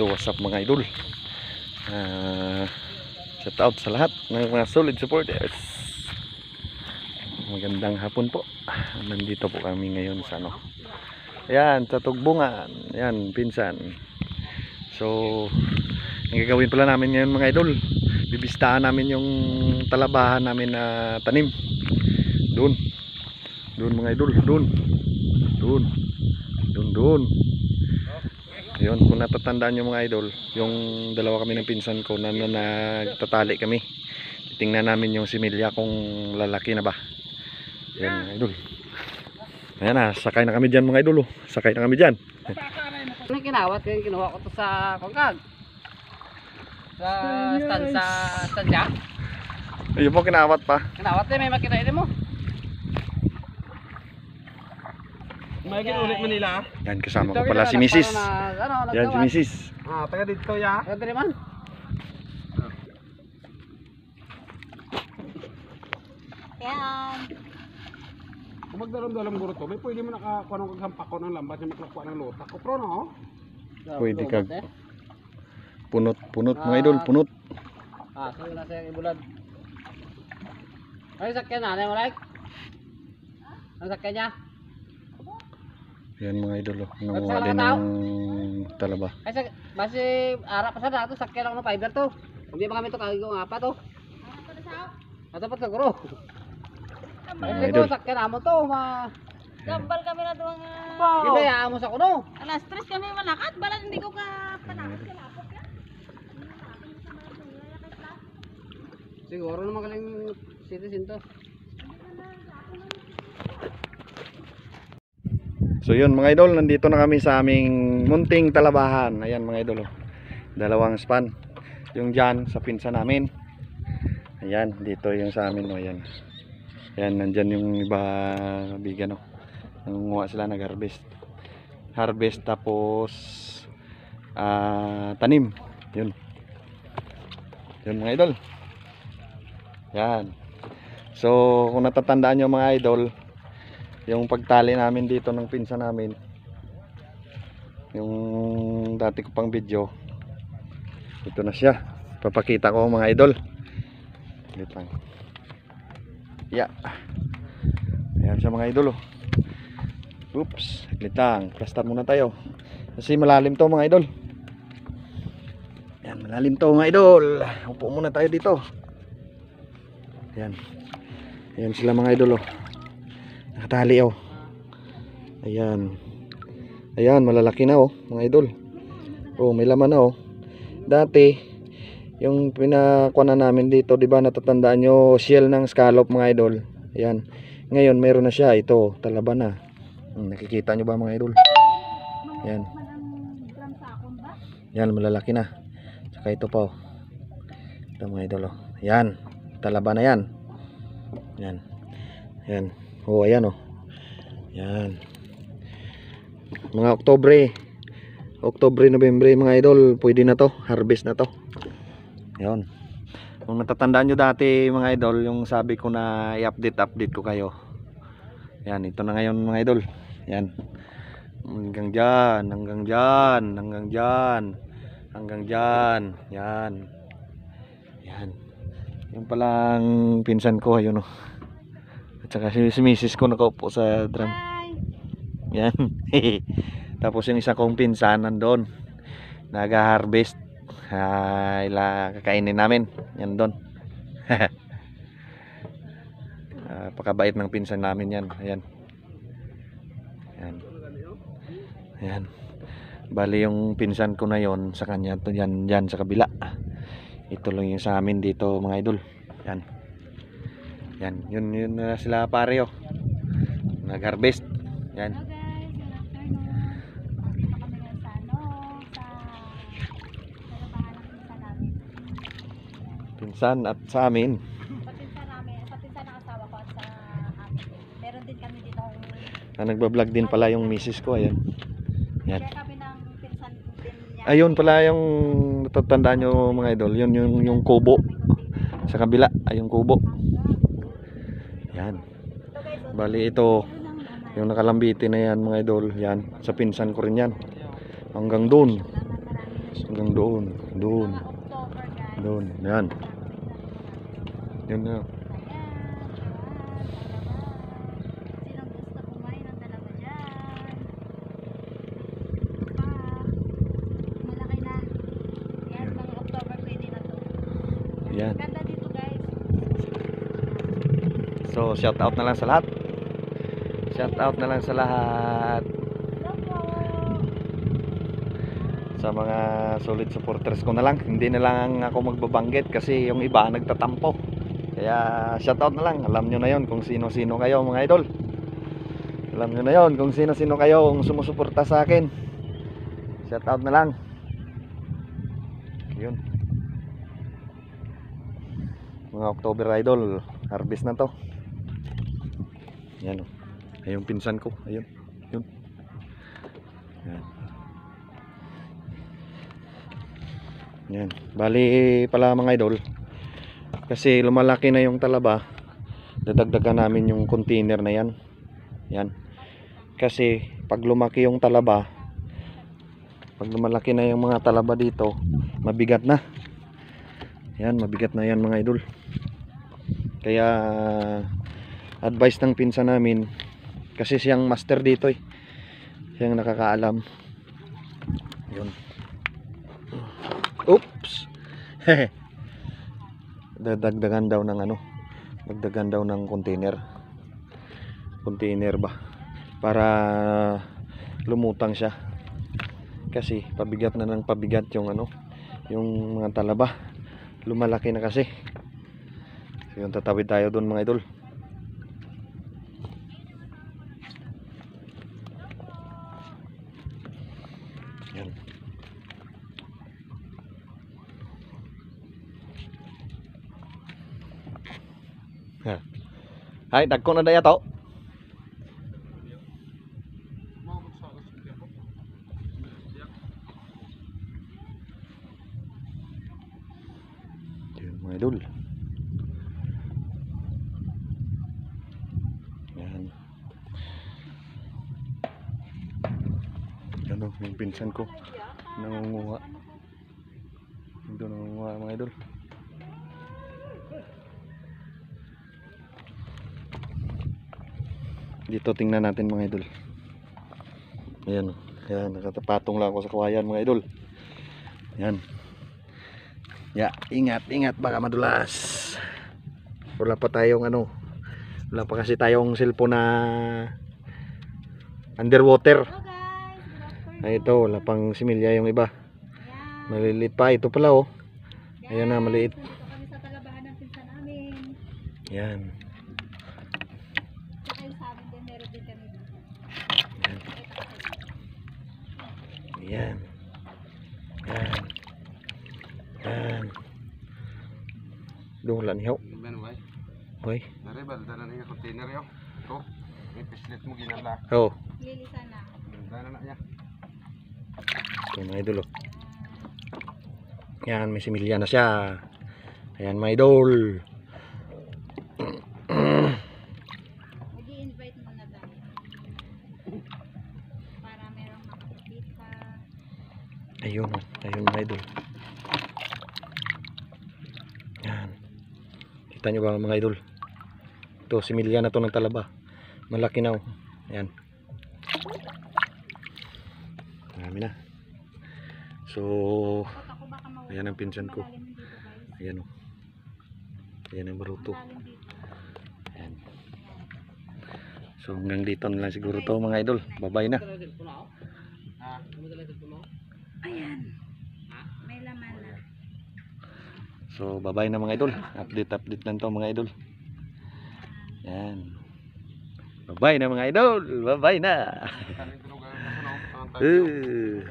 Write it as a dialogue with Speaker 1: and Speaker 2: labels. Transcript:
Speaker 1: So what's up mga idol? Ah, Shout out sa lahat ng mga solid supporters. Magandang hapon po. Nandito po kami ngayon sa ano? Ayan, sa Tugbungan. Ayan, pinsan. So Ang gagawin pala namin ngayon mga idol Bibistahan namin yung talabahan namin na tanim. Doon. Doon mga idol, doon. Doon. Doon, doon yun, kung natatandaan nyo mga idol, yung dalawa kami ng pinsan ko na, na nagtatali kami. Tingnan namin yung similya kung lalaki na ba. Yan mga idol. Ayan na, sakay na kami dyan mga idol. oh. Sakay na kami dyan.
Speaker 2: Ano yung kinawat? Yung kinuha ko to sa Kongkag. Sa stand sa standya.
Speaker 1: Ayun po, kinawat pa.
Speaker 2: Kinawat eh, may makita mo.
Speaker 3: May ulit Manila.
Speaker 1: Yan, kasama ko pala si Mrs.
Speaker 2: Na, ano,
Speaker 1: Yan, si. Mrs.
Speaker 3: Ah, taga dito ya.
Speaker 2: Ano din man?
Speaker 4: Yan.
Speaker 3: Kung magdaram-daram guro to, may pwede mo nakakuha ng kaghampako ng lambat yung maklakuha ng lota. Kupro no?
Speaker 1: Pwede kag-
Speaker 2: eh.
Speaker 1: Punot, punot mga idol, punot.
Speaker 2: Ah, na sa ibulad. Ay, sakyan na, ano mo like? Ang sakyan niya?
Speaker 1: Yan mga idol, oh. Nanguha
Speaker 2: sa
Speaker 1: din ng talaba.
Speaker 2: Ay, sak basi arap pa sa dato, sakyan ako ng fiber to. Hindi pa kami to kagigo nga pa to. Ato pa siguro.
Speaker 1: Mga
Speaker 2: Ay,
Speaker 1: idol.
Speaker 2: sakyan mo to, ma.
Speaker 4: Gambal kami na doon nga.
Speaker 2: Hindi, aamos ako no.
Speaker 4: Alas tres kami malakat. Balat hindi ko ka panakas ka lapot ka.
Speaker 2: Siguro naman galing citizen to.
Speaker 1: So yun mga idol, nandito na kami sa aming munting talabahan. Ayan mga idol. oh. Dalawang span. Yung dyan sa pinsa namin. Ayan, dito yung sa amin. Oh, ayan. Ayan, nandyan yung iba bigan. Oh. Nangunguha sila, nag-harvest. Harvest tapos ah, tanim. Yun. Yun mga idol. Yan. So, kung natatandaan nyo mga idol, yung pagtali namin dito ng pinsa namin yung dati ko pang video ito na siya. Papakita ko mga idol. Wait lang. Yeah. Ayan siya mga idol oh. oops. Saglit lang. Plaster muna tayo. Kasi malalim to mga idol. Ayan malalim to mga idol. Upo muna tayo dito. Ayan. Ayan sila mga idol oh nakatali oh. Ayan. Ayan malalaki na oh mga idol. Oh may laman na oh. Dati yung pinakuha na namin dito di ba natatandaan nyo shell ng scallop mga idol. Ayan. Ngayon meron na siya. Ito talaba na. Hmm, nakikita nyo ba mga idol? Ayan. Yan malalaki na. Saka ito pa oh. Ito mga idol oh. Yan talaba na yan. Yan yan Oh, ayan oh. Yan. Mga Oktobre. Oktobre, Nobyembre mga idol, pwede na to. Harvest na to. Yan. Kung natatandaan nyo dati mga idol, yung sabi ko na i-update, update ko kayo. Yan, ito na ngayon mga idol. Yan. Hanggang dyan, hanggang dyan, hanggang dyan, hanggang dyan. Yan. Yan. Yung palang pinsan ko, ayun oh. At saka si, si misis ko nakaupo sa drum.
Speaker 4: Bye.
Speaker 1: Yan. Tapos yung isa kong pinsan nandun. Nag-harvest. Ah, ila kakainin namin. Yan doon. Ah, pakabait ng pinsan namin yan. Ayan. Yan. Ayan. Bali yung pinsan ko na yon sa kanya to yan, yan sa kabila. Ito lang yung sa amin dito mga idol. Yan. Yan, yun yun na sila pare oh. Nag-harvest. Yan.
Speaker 4: Hello guys, good afternoon. Dito kami ngayon sa ano, sa talabahan ng pinsan namin.
Speaker 1: Pinsan at sa amin.
Speaker 4: Patinsa namin, patinsa ng asawa ko at sa amin. Meron din kami dito ang
Speaker 1: Na nagba-vlog din pala yung misis ko, ayan. Yan.
Speaker 4: kaya kami ng pinsan din niya.
Speaker 1: Ayun pala yung natatandaan nyo mga idol, yun yung yung kubo. Sa kabila, ay yung kubo. Yan. Bali ito, yung nakalambiti na yan mga idol, yan. Sa pinsan ko rin yan. Hanggang doon. Hanggang doon. Doon. Doon. Yan. Yan na.
Speaker 4: Ayan, diba? Talaba. Sinong gusto kumain ng talaba dyan? Pa. Malaki na. Yan, mga October pwede na to.
Speaker 1: Yan.
Speaker 4: Ganda dito guys.
Speaker 1: So, shout out na lang sa lahat. Shout out na lang sa lahat. Sa mga solid supporters ko na lang. Hindi na lang ako magbabanggit kasi yung iba nagtatampo. Kaya shout out na lang. Alam nyo na yon kung sino-sino kayo mga idol. Alam nyo na yon kung sino-sino kayo kung sumusuporta sa akin. Shout out na lang. Yun. Mga October idol, harvest na to. Yan o. Ay yung pinsan ko. Ayun. Yun. Yan. Yan. Bali pala mga idol. Kasi lumalaki na yung talaba. Dadagdagan namin yung container na yan. Yan. Kasi pag lumaki yung talaba, pag lumalaki na yung mga talaba dito, mabigat na. Yan, mabigat na yan mga idol. Kaya advice ng pinsan namin kasi siyang master dito eh. Siyang nakakaalam. Yun. Oops. Dadagdagan daw ng ano? Dagdagan daw ng container. Container ba? Para lumutang siya. Kasi pabigat na ng pabigat yung ano, yung mga talaba. Lumalaki na kasi. So yun, tatawid tayo doon mga idol. Yan. Ha. Hay, dagko na daya to. Yun mga idol. Yan. Ano, yung pinsan ko. Nangunguha. Ito nangunguha mga idol. Dito tingnan natin mga idol. Ayan. Ayan, nakatapatong lang ako sa kawayan mga idol. Ayan. Ya, ingat, ingat baka madulas. Wala pa tayong ano. Wala pa kasi tayong cellphone na underwater. Ay ito, wala pang similya yung iba.
Speaker 4: Ayan.
Speaker 1: Maliliit pa. Ito pala oh. Ayan na, maliit.
Speaker 4: Dito kami sa talabahan ng pinsan namin.
Speaker 1: Yan.
Speaker 4: Tsaka yung sa amin din, meron din kami dito.
Speaker 1: Yan.
Speaker 4: Pakita ko sa inyo.
Speaker 1: Yan. Yan. Yan. Doon.
Speaker 3: Ben, way.
Speaker 1: Hoy.
Speaker 3: Dari ba dala niya container yo. Ito. May pislet mo ginala.
Speaker 1: Oh.
Speaker 4: Lilisan na.
Speaker 3: Dala na niya.
Speaker 1: Ito mga idol oh. Yan, may similya na siya. Ayan mga idol.
Speaker 4: mag invite mo na tayo. Para merong makakita.
Speaker 1: Ayun, oh. ayun mga idol. Yan. Kita nyo ba mga idol? Ito, similya na to ng talaba. Malaki na oh. Ayan. Marami na. So, ayan ang pinsan ko. Ayan oh. Ayan ang baruto. Ayan. So, hanggang dito na lang siguro to mga idol.
Speaker 2: Din po na ako. Ha? Ano dala din po na ako?
Speaker 4: Ayan. May laman na.
Speaker 1: So, babay na mga idol. Update, update lang to mga idol. Yan. Babay na mga idol. Babay na. Uh.